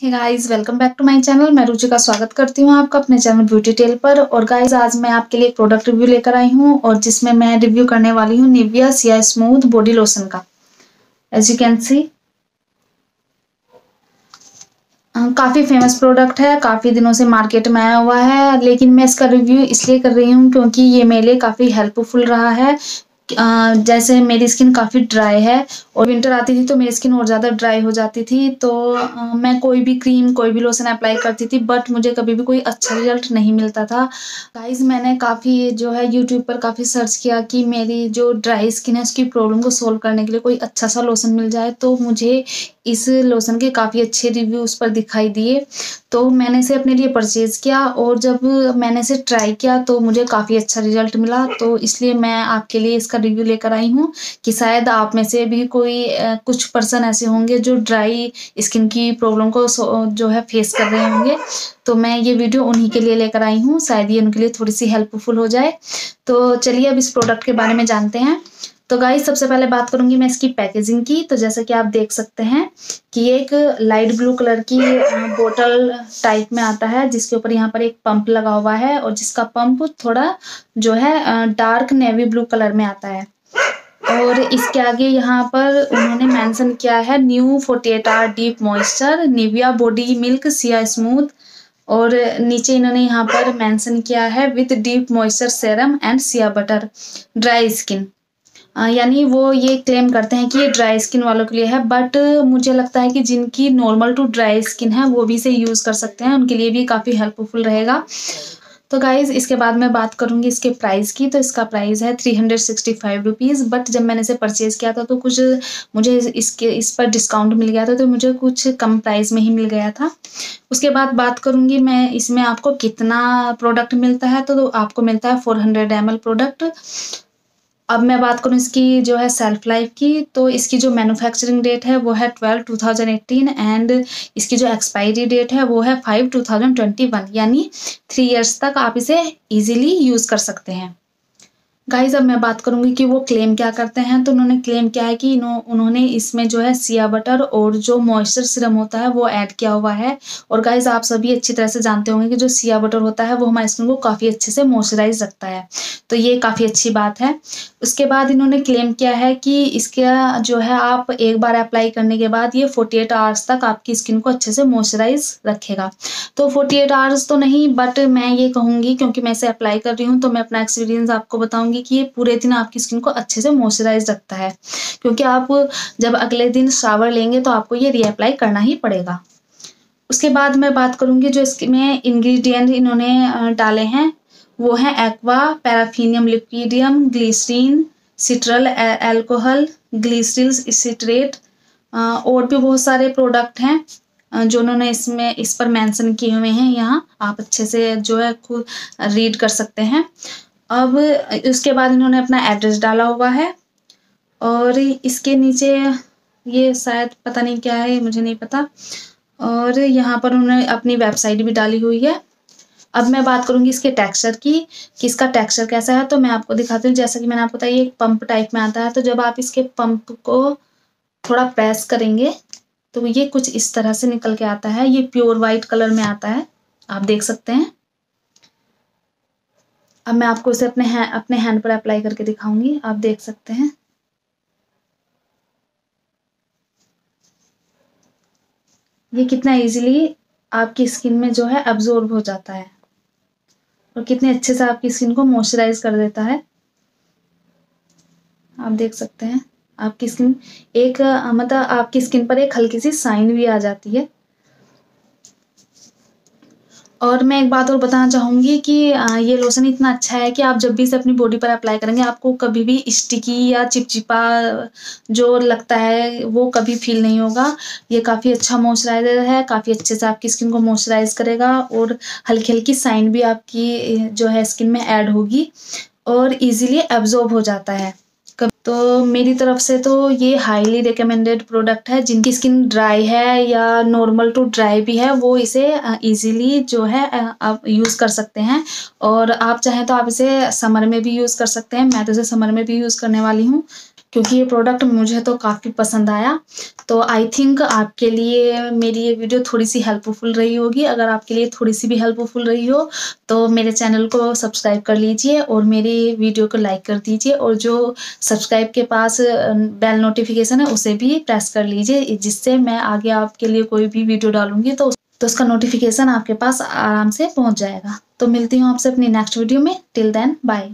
Hey guys welcome back to my channel मैं रुचि का स्वागत करती हूँ आपका अपने चैनल ब्यूटी टेल पर। और गाइस आज मैं आपके लिए प्रोडक्ट रिव्यू लेकर आई हूँ और जिसमें मैं रिव्यू करने वाली हूँ Nivea shea smooth body lotion का। एज यू कैन सी काफ़ी फ़ेमस प्रोडक्ट है, काफ़ी दिनों से मार्केट में आया हुआ है, लेकिन मैं इसका रिव्यू इसलिए कर रही हूँ क्योंकि ये मेरे लिए काफ़ी हेल्पफुल रहा है। जैसे मेरी स्किन काफ़ी ड्राई है और विंटर आती थी तो मेरी स्किन और ज़्यादा ड्राई हो जाती थी तो मैं कोई भी क्रीम कोई भी लोशन अप्लाई करती थी बट मुझे कभी भी कोई अच्छा रिज़ल्ट नहीं मिलता था। गाइज़ मैंने काफ़ी जो है यूट्यूब पर काफ़ी सर्च किया कि मेरी जो ड्राई स्किन है, उसकी प्रॉब्लम को सोल्व करने के लिए कोई अच्छा सा लोशन मिल जाए तो मुझे इस लोशन के काफ़ी अच्छे रिव्यू उस पर दिखाई दिए। तो मैंने इसे अपने लिए परचेज़ किया और जब मैंने इसे ट्राई किया तो मुझे काफ़ी अच्छा रिज़ल्ट मिला। तो इसलिए मैं आपके लिए इसका रिव्यू लेकर आई हूँ कि शायद आप में से भी कोई कुछ पर्सन ऐसे होंगे जो ड्राई स्किन की प्रॉब्लम को जो है फेस कर रहे होंगे। तो मैं ये वीडियो उन्हीं के लिए लेकर आई हूँ। शायद ये उनके लिए थोड़ी सी हेल्पफुल हो जाए। तो चलिए अब इस प्रोडक्ट के बारे में जानते हैं। तो गाइस सबसे पहले बात करूँगी मैं इसकी पैकेजिंग की। तो जैसा कि आप देख सकते हैं कि ये एक लाइट ब्लू कलर की बोतल टाइप में आता है, जिसके ऊपर यहाँ पर एक पंप लगा हुआ है और जिसका पंप थोड़ा जो है डार्क नेवी ब्लू कलर में आता है। और इसके आगे यहाँ पर उन्होंने मेंशन किया है new forty eight R deep moisture, Nivea body milk, shea smooth. और नीचे इन्होंने यहाँ पर मेंशन किया है with deep moisture serum and shea butter, dry skin. यानी वो ये क्लेम करते हैं कि ये ड्राई स्किन वालों के लिए है बट मुझे लगता है कि जिनकी नॉर्मल टू ड्राई स्किन है, वो भी इसे यूज़ कर सकते हैं, उनके लिए भी काफ़ी हेल्पफुल रहेगा। तो गाइज़ इसके बाद मैं बात करूँगी इसके प्राइस की तो इसका प्राइस है three hundred sixty five rupees but जब मैंने इसे परचेज़ किया था तो कुछ मुझे इसके, इस पर डिस्काउंट मिल गया था तो मुझे कुछ कम प्राइस में ही मिल गया था। उसके बाद बात करूँगी मैं इसमें आपको कितना प्रोडक्ट मिलता है तो तो आपको मिलता है फोर हंड्रेड एम प्रोडक्ट अब मैं बात करूँ इसकी जो है सेल्फ लाइफ की तो इसकी जो मैन्युफैक्चरिंग डेट है वो है twelve two thousand eighteen and इसकी जो एक्सपायरी डेट है वो है five two thousand twenty one यानी थ्री ईयर्स तक आप इसे ईजिली यूज़ कर सकते हैं। गाइज़ अब मैं बात करूँगी कि वो क्लेम क्या करते हैं। तो उन्होंने क्लेम किया है कि उन्होंने इसमें जो है सिया बटर और जो मॉइस्चर सिरम होता है, वो ऐड किया हुआ है। और गाइज़ आप सभी अच्छी तरह से जानते होंगे कि जो सिया बटर होता है, वो हमारी स्किन को काफ़ी अच्छे से मॉइस्चराइज रखता है। तो ये काफ़ी अच्छी बात है। उसके बाद इन्होंने क्लेम किया है कि इसका, जो है, आप एक बार अप्लाई करने के बाद ये फोर्टी एट आवर्स तक आपकी स्किन को अच्छे से मॉइस्चराइज रखेगा। तो फोर्टी एट आवर्स तो नहीं बट मैं ये कहूँगी, क्योंकि मैं इसे अप्लाई कर रही हूँ तो मैं अपना एक्सपीरियंस आपको बताऊँगी बताऊँगी कि ये पूरे दिन आपकी स्किन को अच्छे से मॉइस्चराइज रखता है। क्योंकि आप जब अगले दिन शावर लेंगे तो आपको ये रीअप्लाई करना ही पड़ेगा। उसके बाद मैं बात करूँगी जो इसमें इंग्रेडिएंट इन्होंने डाले हैं, वो है aqua paraffinum liquidum glycerin citral alcohol glyceryl citrate और भी बहुत सारे प्रोडक्ट हैं जो उन्होंने इसमें, इस पर मेंशन किए हुए हैं यहाँ। आप अच्छे से जो है खुद रीड कर सकते हैं। अब उसके बाद इन्होंने अपना एड्रेस डाला हुआ है और इसके नीचे ये शायद पता नहीं क्या है, मुझे नहीं पता। और यहाँ पर उन्होंने अपनी वेबसाइट भी डाली हुई है। अब मैं बात करूँगी इसके टेक्सचर की, कि इसका टेक्सचर कैसा है। तो मैं आपको दिखाती हूँ, जैसा कि मैंने आपको बताया, एक पंप टाइप में आता है। तो जब आप इसके पंप को थोड़ा प्रेस करेंगे तो ये कुछ इस तरह से निकल के आता है। ये प्योर वाइट कलर में आता है। आप देख सकते हैं। अब मैं आपको इसे अपने है, अपने हैंड पर अप्लाई करके दिखाऊँगी। आप देख सकते हैं। ये कितना इजीली आपकी स्किन में जो है एब्जॉर्ब हो जाता है और कितने अच्छे से आपकी स्किन को मॉइस्चराइज कर देता है। आप देख सकते हैं। आपकी स्किन एक मतलब आपकी स्किन पर एक हल्की सी साइन भी आ जाती है। और मैं एक बात और बताना चाहूँगी कि ये लोशन इतना अच्छा है कि आप जब भी इसे अपनी बॉडी पर अप्लाई करेंगे, आपको कभी भी स्टिकी या चिपचिपा जो लगता है, वो कभी फील नहीं होगा। ये काफ़ी अच्छा मॉइस्चराइज़र है, काफ़ी अच्छे से आपकी स्किन को मॉइस्चराइज करेगा और हल्की हल्की साइन भी आपकी जो है स्किन में ऐड होगी और इजीली एब्जॉर्ब हो जाता है। तो मेरी तरफ़ से तो ये हाईली रिकमेंडेड प्रोडक्ट है, जिनकी स्किन ड्राई है या नॉर्मल टू ड्राई भी है, वो इसे इजीली जो है आप यूज़ कर सकते हैं। और आप चाहें तो आप इसे समर में भी यूज़ कर सकते हैं, मैं तो इसे समर में भी यूज़ करने वाली हूँ, क्योंकि ये प्रोडक्ट मुझे तो काफ़ी पसंद आया। तो आई थिंक आपके लिए मेरी ये वीडियो थोड़ी सी हेल्पफुल रही होगी। अगर आपके लिए थोड़ी सी भी हेल्पफुल रही हो तो मेरे चैनल को सब्सक्राइब कर लीजिए और मेरी वीडियो को लाइक कर दीजिए और जो सब्सक्राइब के पास बेल नोटिफिकेशन है, उसे भी प्रेस कर लीजिए। जिससे मैं आगे आपके लिए कोई भी वीडियो डालूँगी तो तो उसका नोटिफिकेशन आपके पास आराम से पहुँच जाएगा। तो मिलती हूँ आपसे अपनी नेक्स्ट वीडियो में। Till then bye